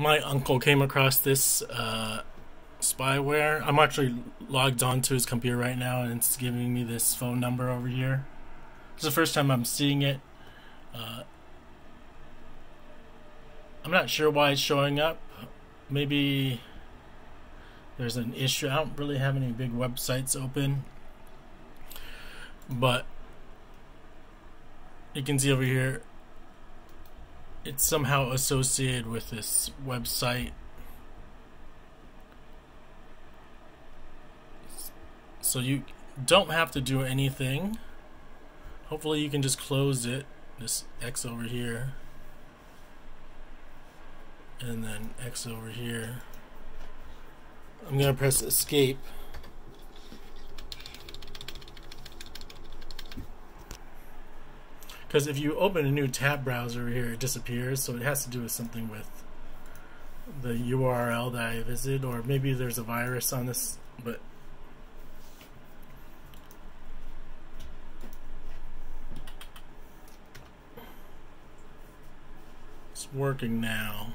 my uncle came across this uh, spyware. I'm actually logged onto his computer right now, and it's giving me this phone number over here. It's the first time I'm seeing it. Uh, I'm not sure why it's showing up. Maybe there's an issue. I don't really have any big websites open, but you can see over here it's somehow associated with this website. So you don't have to do anything. Hopefully you can just close it, this X over here. And then X over here. I'm going to press escape. Because if you open a new tab browser here, it disappears. So it has to do with something with the URL that I visit, or maybe there's a virus on this, but it's working now.